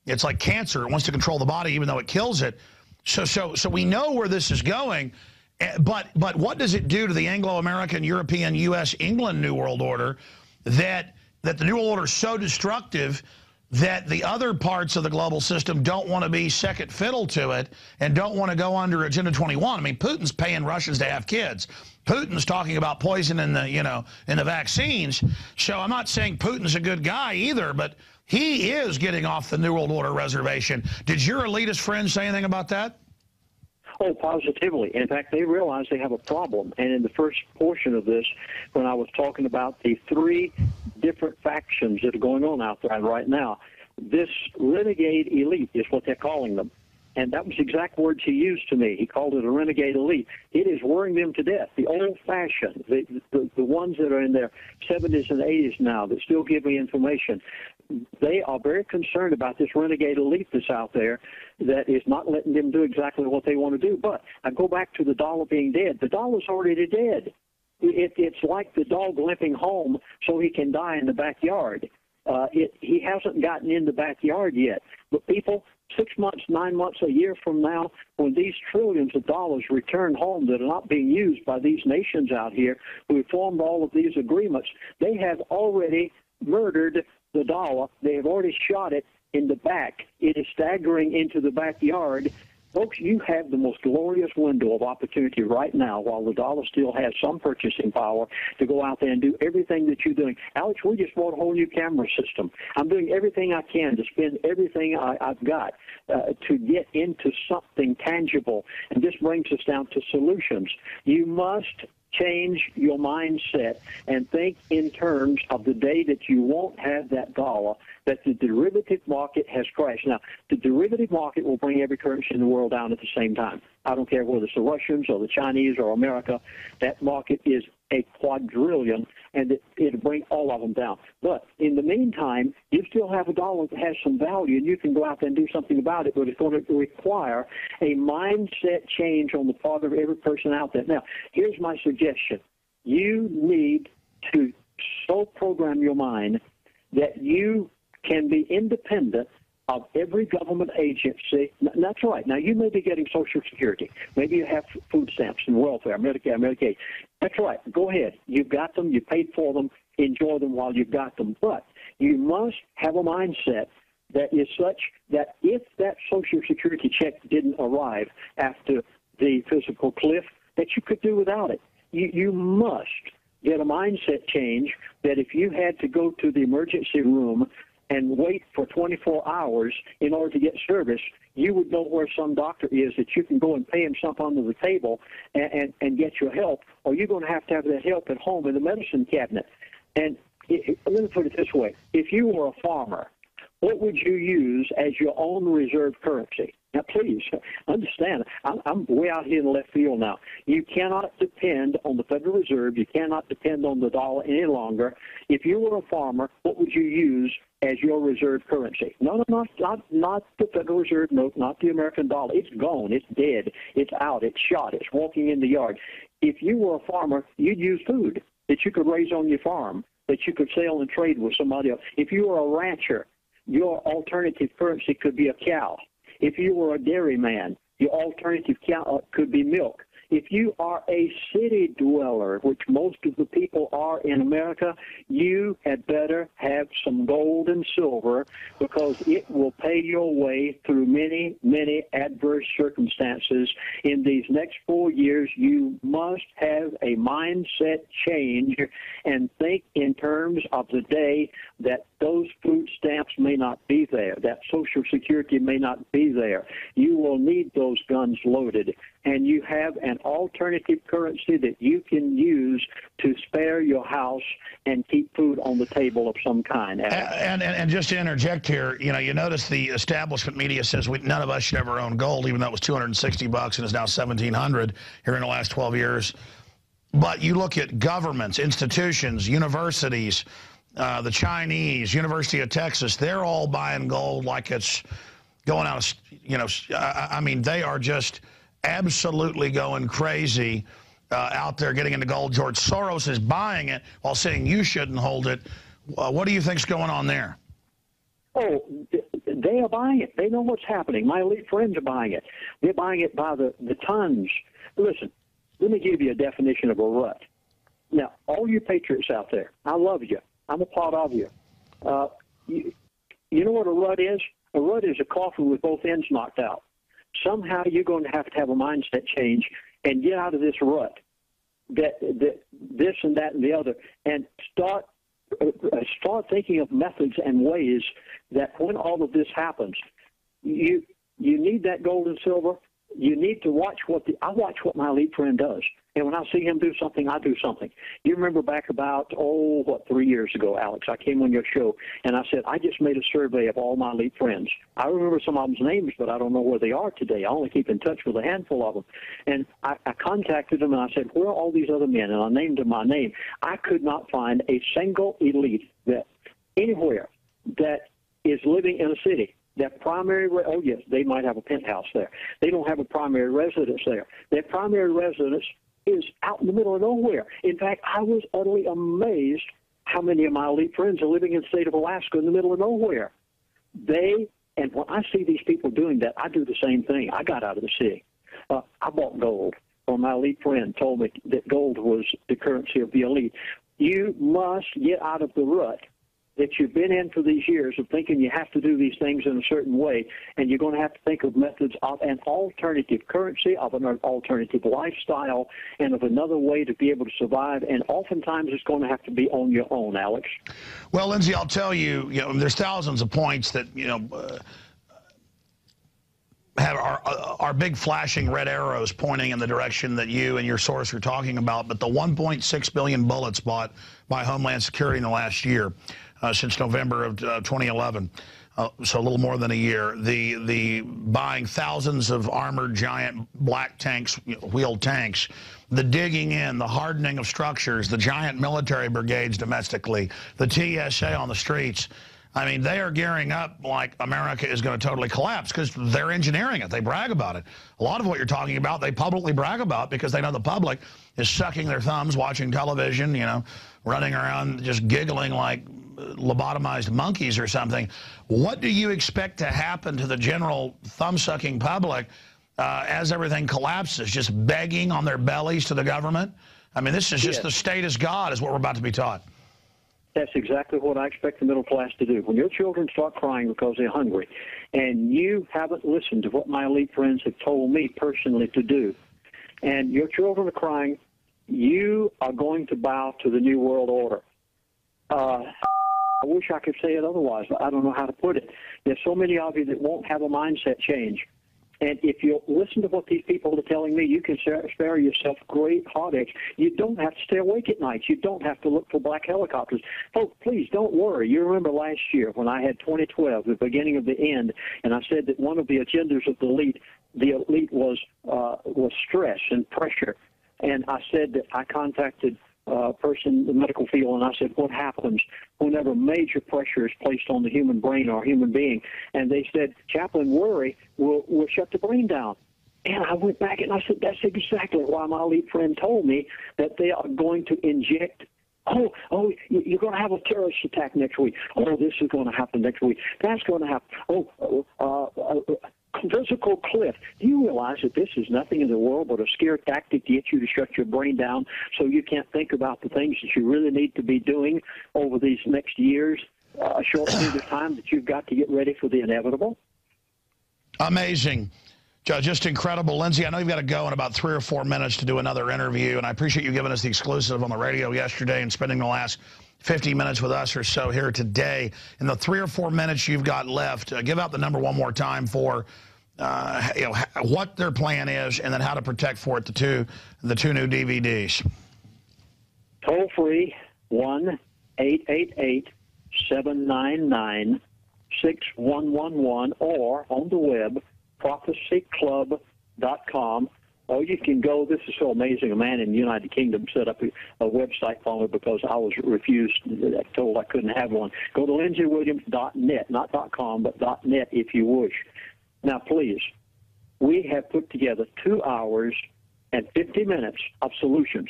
It's like cancer. It wants to control the body even though it kills it. So, so, so we know where this is going. Eh, but, but what does it do to the Anglo-American, European, U.S., England New World Order that, that the New World Order is so destructive that the other parts of the global system don't want to be second fiddle to it and don't want to go under Agenda 21. I mean, Putin's paying Russians to have kids. Putin's talking about poison in the, you know, in the vaccines. So I'm not saying Putin's a good guy either, but he is getting off the New World Order reservation. Did your elitist friends say anything about that? Oh, positively. In fact, they realize they have a problem. And in the first portion of this, when I was talking about the three different factions that are going on out there right now, this renegade elite is what they're calling them. And that was the exact words he used to me. He called it a renegade elite. It is worrying them to death. The old fashioned, the, the, the ones that are in their 70s and 80s now that still give me information, they are very concerned about this renegade elite that's out there that is not letting them do exactly what they want to do. But I go back to the dollar being dead. The dollar's already dead. It, it's like the dog limping home so he can die in the backyard. Uh, it, he hasn't gotten in the backyard yet. But people, six months, nine months, a year from now, when these trillions of dollars return home that are not being used by these nations out here who formed all of these agreements, they have already murdered the dollar. They have already shot it in the back. It is staggering into the backyard. Folks, you have the most glorious window of opportunity right now while the dollar still has some purchasing power to go out there and do everything that you're doing. Alex, we just bought a whole new camera system. I'm doing everything I can to spend everything I, have got uh, to get into something tangible. And this brings us down to solutions. You must change your mindset and think in terms of the day that you won't have that dollar, that the derivative market has crashed. Now, the derivative market will bring every currency in the world down at the same time. I don't care whether it's the Russians or the Chinese or America, that market is a quadrillion, and it, it'll bring all of them down. But in the meantime, you still have a dollar that has some value, and you can go out there and do something about it, but it's going to require a mindset change on the part of every person out there. Now, here's my suggestion. You need to so program your mind that you can be independent of every government agency. That's right. Now, you may be getting Social Security. Maybe you have food stamps and welfare, Medicare, Medicaid. That's right. Go ahead. You've got them. You paid for them. Enjoy them while you've got them. But you must have a mindset that is such that if that Social Security check didn't arrive after the physical cliff, that you could do without it. You, you must get a mindset change that if you had to go to the emergency room and wait for 24 hours in order to get service, you would know where some doctor is that you can go and pay him something under the table and, and, and get your help, or you're going to have to have that help at home in the medicine cabinet. And it, let me put it this way if you were a farmer, what would you use as your own reserve currency? Now, please understand, I'm, I'm way out here in left field now. You cannot depend on the Federal Reserve. You cannot depend on the dollar any longer. If you were a farmer, what would you use as your reserve currency? No, no, not, not, not the Federal Reserve note, not the American dollar. It's gone. It's dead. It's out. It's shot. It's walking in the yard. If you were a farmer, you'd use food that you could raise on your farm, that you could sell and trade with somebody else. If you were a rancher, your alternative currency could be a cow if you were a dairyman, your alternative uh, could be milk. If you are a city dweller, which most of the people are in America, you had better have some gold and silver because it will pay your way through many, many adverse circumstances. In these next four years, you must have a mindset change and think in terms of the day that those food stamps may not be there, that Social Security may not be there. You will need those guns loaded, and you have an alternative currency that you can use to spare your house and keep food on the table of some kind. And, and, and just to interject here, you know, you notice the establishment media says we, none of us should ever own gold, even though it was 260 bucks and is now 1700 here in the last 12 years. But you look at governments, institutions, universities, uh, the Chinese, University of Texas, they're all buying gold like it's going out of, you know, I, I mean, they are just absolutely going crazy uh, out there getting into gold. George Soros is buying it while saying you shouldn't hold it. Uh, what do you think's going on there? Oh, they are buying it. They know what's happening. My elite friends are buying it. They're buying it by the, the tons. Listen, let me give you a definition of a rut. Now, all you patriots out there, I love you. I'm a part of you. Uh, you. You know what a rut is? A rut is a coffin with both ends knocked out. Somehow you're going to have to have a mindset change and get out of this rut. That, that this and that and the other, and start uh, start thinking of methods and ways that when all of this happens, you you need that gold and silver. You need to watch what the I watch what my elite friend does. And when I see him do something, I do something. You remember back about, oh, what, three years ago, Alex, I came on your show and I said, I just made a survey of all my elite friends. I remember some of them's names, but I don't know where they are today. I only keep in touch with a handful of them. And I, I contacted them and I said, where are all these other men? And I named them my name. I could not find a single elite that anywhere that is living in a city that primary, re- oh yes, they might have a penthouse there. They don't have a primary residence there. Their primary residence is out in the middle of nowhere. In fact, I was utterly amazed how many of my elite friends are living in the state of Alaska in the middle of nowhere. They, and when I see these people doing that, I do the same thing. I got out of the city. Uh, I bought gold, or my elite friend told me that gold was the currency of the elite. You must get out of the rut that you've been in for these years of thinking you have to do these things in a certain way, and you're going to have to think of methods of an alternative currency, of an alternative lifestyle, and of another way to be able to survive. And oftentimes it's going to have to be on your own, Alex. Well, Lindsey, I'll tell you, you know, there's thousands of points that, you know, uh, have, are, are are big flashing red arrows pointing in the direction that you and your source are talking about, but the 1.6 billion bullets bought by Homeland Security in the last year, uh, since November of uh, 2011, uh, so a little more than a year, the the buying thousands of armored giant black tanks, wheeled tanks, the digging in, the hardening of structures, the giant military brigades domestically, the TSA on the streets. I mean, they are gearing up like America is going to totally collapse because they're engineering it. They brag about it. A lot of what you're talking about, they publicly brag about because they know the public is sucking their thumbs, watching television, you know, running around just giggling like lobotomized monkeys or something. What do you expect to happen to the general thumb-sucking public uh, as everything collapses, just begging on their bellies to the government? I mean, this is just yes. the state as God is what we're about to be taught. That's exactly what I expect the middle class to do. When your children start crying because they're hungry, and you haven't listened to what my elite friends have told me personally to do, and your children are crying, you are going to bow to the New World Order. Uh, I wish I could say it otherwise, but I don't know how to put it. There's so many of you that won't have a mindset change. And if you listen to what these people are telling me, you can spare yourself great heartaches. You don't have to stay awake at night. You don't have to look for black helicopters. Folks, please don't worry. You remember last year when I had 2012, the beginning of the end, and I said that one of the agendas of the elite, the elite was uh, was stress and pressure. And I said that I contacted uh, person in the medical field, and I said, "What happens whenever major pressure is placed on the human brain or human being?" And they said, "Chaplain, worry will will shut the brain down." And I went back and I said, "That's exactly why my elite friend told me that they are going to inject." Oh, oh, you're going to have a terrorist attack next week. Oh, this is going to happen next week. That's going to happen. Oh, uh, uh, uh physical cliff. Do you realize that this is nothing in the world but a scare tactic to get you to shut your brain down so you can't think about the things that you really need to be doing over these next years, uh, a short [coughs] period of time that you've got to get ready for the inevitable? Amazing. Just incredible. Lindsey, I know you've got to go in about three or four minutes to do another interview, and I appreciate you giving us the exclusive on the radio yesterday and spending the last 50 minutes with us or so here today. In the three or four minutes you've got left, uh, give out the number one more time for uh, you know, what their plan is and then how to protect for it, the two, the two new DVDs. Toll free, 1-888-799-6111 or on the web, prophecyclub.com Or you can go. This is so amazing. A man in the United Kingdom set up a, a website for me because I was refused, told I couldn't have one. Go to lindseywilliams.net, not dot .com, but dot .net if you wish. Now, please, we have put together two hours and 50 minutes of solutions.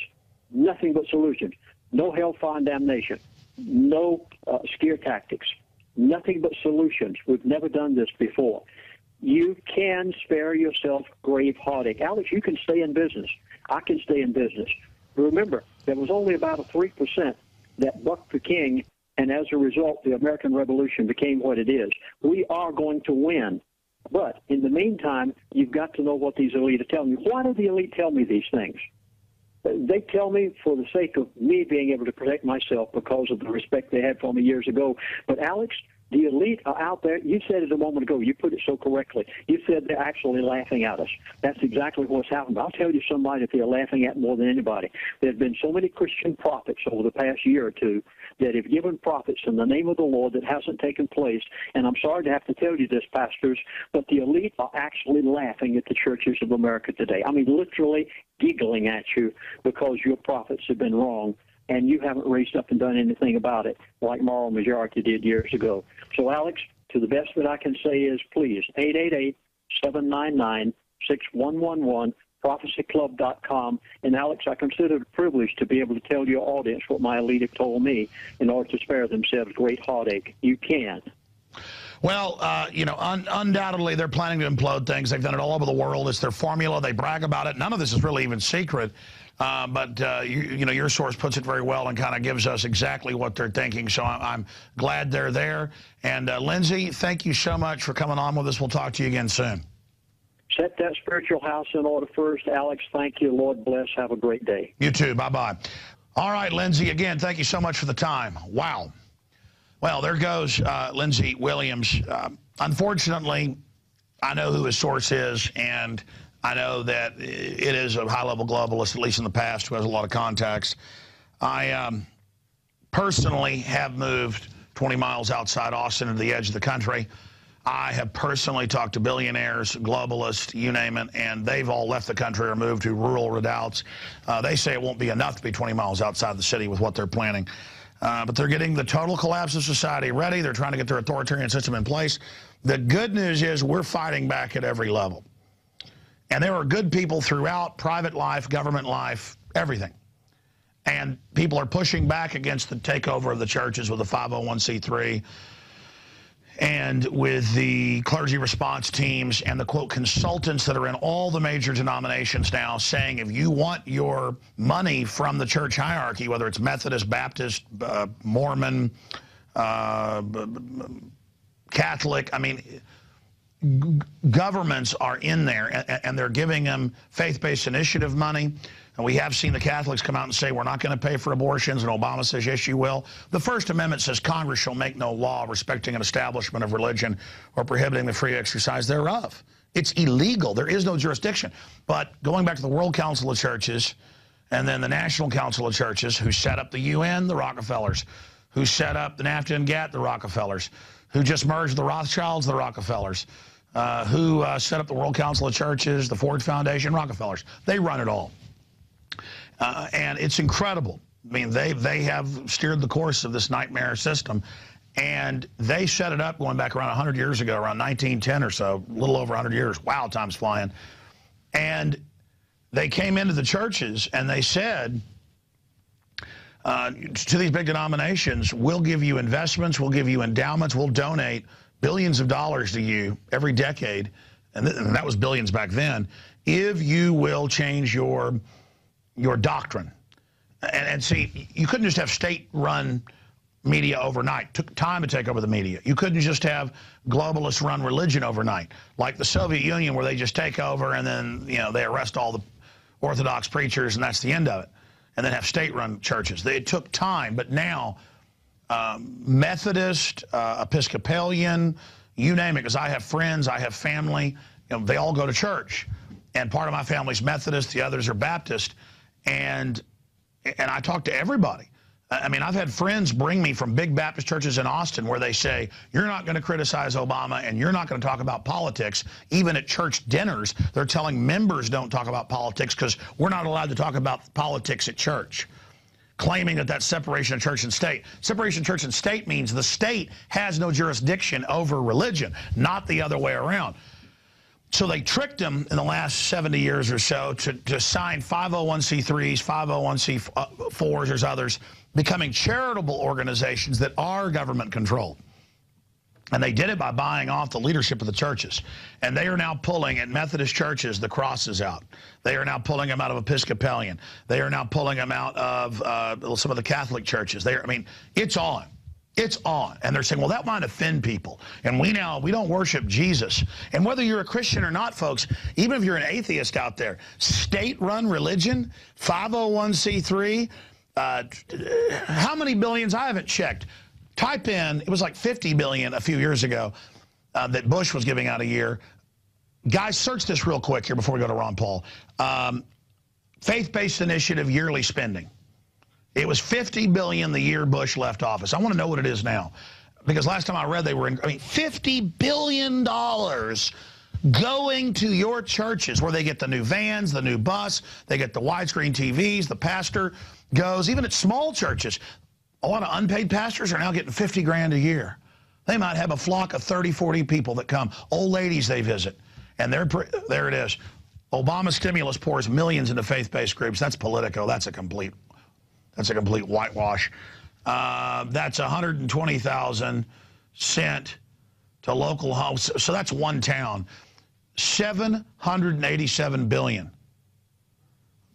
Nothing but solutions. No hellfire and damnation. No uh, scare tactics. Nothing but solutions. We've never done this before you can spare yourself grave heartache. Alex, you can stay in business. I can stay in business. Remember, there was only about a 3% that bucked the king, and as a result, the American Revolution became what it is. We are going to win. But in the meantime, you've got to know what these elite are telling you. Why do the elite tell me these things? They tell me for the sake of me being able to protect myself because of the respect they had for me years ago. But Alex, the elite are out there. You said it a moment ago. You put it so correctly. You said they're actually laughing at us. That's exactly what's happened. I'll tell you somebody that they're laughing at more than anybody. There have been so many Christian prophets over the past year or two that have given prophets in the name of the Lord that hasn't taken place. And I'm sorry to have to tell you this, pastors, but the elite are actually laughing at the churches of America today. I mean, literally giggling at you because your prophets have been wrong and you haven't raised up and done anything about it like moral majority did years ago. So, Alex, to the best that I can say is please, 888 799 6111 prophecyclub.com. And Alex, I consider it a privilege to be able to tell your audience what my elite have told me in order to spare themselves great heartache. You can. Well, uh, you know, un undoubtedly they're planning to implode things. They've done it all over the world. It's their formula. They brag about it. None of this is really even secret. Uh, but, uh, you, you, know, your source puts it very well and kind of gives us exactly what they're thinking. So I'm, glad they're there. And, uh, Lindsey, thank you so much for coming on with us. We'll talk to you again soon. Set that spiritual house in order first. Alex, thank you. Lord bless. Have a great day. You too. Bye-bye. All right, Lindsey, again, thank you so much for the time. Wow. Well, there goes uh, Lindsey Williams. Uh, unfortunately, I know who his source is, and I know that it is a high-level globalist, at least in the past, who has a lot of contacts. I um, personally have moved 20 miles outside Austin to the edge of the country. I have personally talked to billionaires, globalists, you name it, and they've all left the country or moved to rural redoubts. Uh, they say it won't be enough to be 20 miles outside the city with what they're planning. Uh, but they're getting the total collapse of society ready. They're trying to get their authoritarian system in place. The good news is we're fighting back at every level. And there are good people throughout private life, government life, everything. And people are pushing back against the takeover of the churches with the 501c3 and with the clergy response teams and the, quote, consultants that are in all the major denominations now saying if you want your money from the church hierarchy, whether it's Methodist, Baptist, uh, Mormon, uh, Catholic, I mean, governments are in there and, and they're giving them faith-based initiative money. And we have seen the Catholics come out and say, we're not going to pay for abortions, and Obama says, yes, you will. The First Amendment says Congress shall make no law respecting an establishment of religion or prohibiting the free exercise thereof. It's illegal. There is no jurisdiction. But going back to the World Council of Churches and then the National Council of Churches, who set up the UN, the Rockefellers, who set up the NAFTA and GATT, the Rockefellers, who just merged the Rothschilds, the Rockefellers, uh, who uh, set up the World Council of Churches, the Ford Foundation, Rockefellers. They run it all. Uh, and it's incredible. I mean, they, they have steered the course of this nightmare system. And they set it up going back around 100 years ago, around 1910 or so, a little over 100 years. Wow, time's flying. And they came into the churches and they said uh, to these big denominations, we'll give you investments, we'll give you endowments, we'll donate billions of dollars to you every decade. And, th and that was billions back then. If you will change your your doctrine. And, and see, you couldn't just have state-run media overnight. It took time to take over the media. You couldn't just have globalists run religion overnight, like the Soviet Union, where they just take over and then you know they arrest all the Orthodox preachers and that's the end of it, and then have state-run churches. It took time, but now um, Methodist, uh, Episcopalian, you name it, because I have friends, I have family, you know, they all go to church. And part of my family's Methodist, the others are Baptist. And, and I talk to everybody. I mean, I've had friends bring me from big Baptist churches in Austin where they say, you're not going to criticize Obama and you're not going to talk about politics. Even at church dinners, they're telling members don't talk about politics because we're not allowed to talk about politics at church claiming that that's separation of church and state. Separation of church and state means the state has no jurisdiction over religion, not the other way around. So they tricked them in the last 70 years or so to, to sign 501c3s, 501c4s, there's others, becoming charitable organizations that are government controlled. And they did it by buying off the leadership of the churches. And they are now pulling at Methodist churches the crosses out. They are now pulling them out of Episcopalian. They are now pulling them out of uh, some of the Catholic churches. They are, I mean, it's on. It's on. And they're saying, well, that might offend people. And we now, we don't worship Jesus. And whether you're a Christian or not, folks, even if you're an atheist out there, state-run religion, 501c3, uh, how many billions? I haven't checked. Type in, it was like 50 billion a few years ago uh, that Bush was giving out a year. Guys, search this real quick here before we go to Ron Paul. Um, Faith-based initiative yearly spending. It was 50 billion the year Bush left office. I want to know what it is now. Because last time I read they were in, I mean, 50 billion dollars going to your churches where they get the new vans, the new bus, they get the widescreen TVs, the pastor goes, even at small churches, a lot of unpaid pastors are now getting 50 grand a year. They might have a flock of 30, 40 people that come, old ladies they visit, and they're there it is. Obama stimulus pours millions into faith-based groups. That's Politico. That's a complete that's a complete whitewash. Uh, that's 120,000 sent to local homes. So that's one town. 787 billion.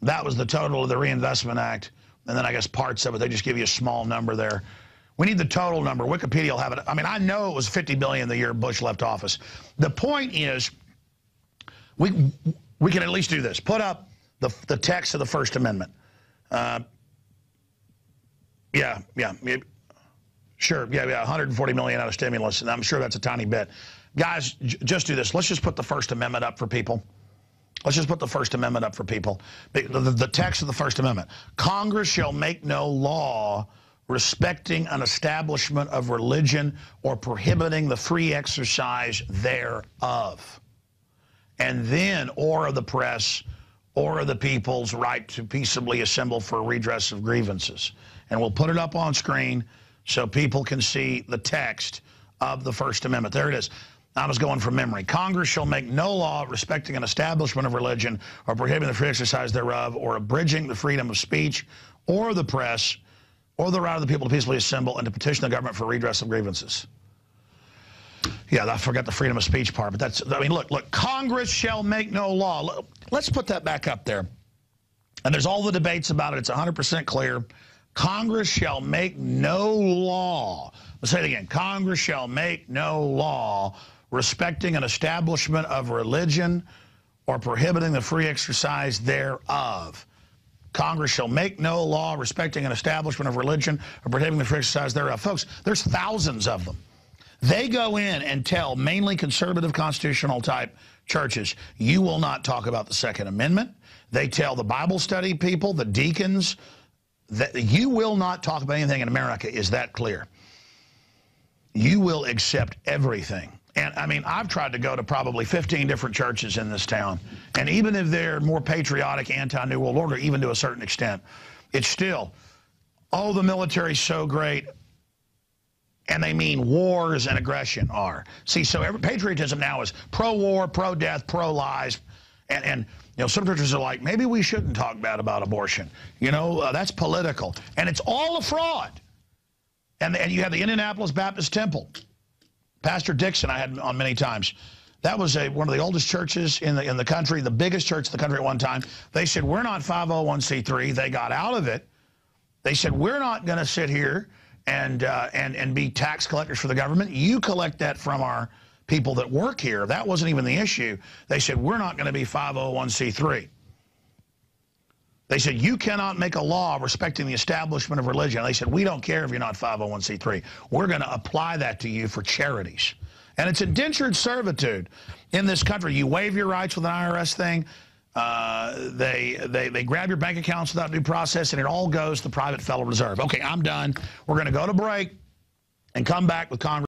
That was the total of the Reinvestment Act. And then I guess parts of it, they just give you a small number there. We need the total number. Wikipedia will have it. I mean, I know it was 50 billion the year Bush left office. The point is, we we can at least do this. Put up the the text of the First Amendment. Uh, yeah, yeah, sure, yeah, yeah, 140 million out of stimulus, and I'm sure that's a tiny bit. Guys, just do this. Let's just put the First Amendment up for people. Let's just put the First Amendment up for people. The, text of the First Amendment. Congress shall make no law respecting an establishment of religion or prohibiting the free exercise thereof. And then, or of the press, or of the people's right to peaceably assemble for redress of grievances. And we'll put it up on screen so people can see the text of the First Amendment. There it is. I was going from memory. Congress shall make no law respecting an establishment of religion or prohibiting the free exercise thereof or abridging the freedom of speech or the press or the right of the people to peacefully assemble and to petition the government for redress of grievances. Yeah, I forgot the freedom of speech part, but that's, I mean, look, look, Congress shall make no law. Let's put that back up there. And there's all the debates about it. It's 100% clear. Congress shall make no law. Let's say it again. Congress shall make no law respecting an establishment of religion or prohibiting the free exercise thereof. Congress shall make no law respecting an establishment of religion or prohibiting the free exercise thereof. Folks, there's thousands of them. They go in and tell mainly conservative constitutional type churches, you will not talk about the Second Amendment. They tell the Bible study people, the deacons, that you will not talk about anything in America is that clear. You will accept everything. And I mean, I've tried to go to probably 15 different churches in this town. And even if they're more patriotic, anti-New World Order, even to a certain extent, it's still, oh, the military's so great. And they mean wars and aggression are. See, so every, patriotism now is pro-war, pro-death, pro-lies. And, and you know, some churches are like, maybe we shouldn't talk bad about abortion. You know, uh, that's political. And it's all a fraud. And, and you have the Indianapolis Baptist Temple. Pastor Dixon I had on many times. That was a, one of the oldest churches in the, in the country, the biggest church in the country at one time. They said, we're not 501c3. They got out of it. They said, we're not going to sit here and, uh, and, and be tax collectors for the government. You collect that from our people that work here. That wasn't even the issue. They said, we're not going to be 501c3. They said, you cannot make a law respecting the establishment of religion. They said, we don't care if you're not 501c3. We're going to apply that to you for charities. And it's indentured servitude in this country. You waive your rights with an IRS thing. Uh, they, they, they grab your bank accounts without due process, and it all goes to the private Federal Reserve. Okay, I'm done. We're going to go to break and come back with Congress.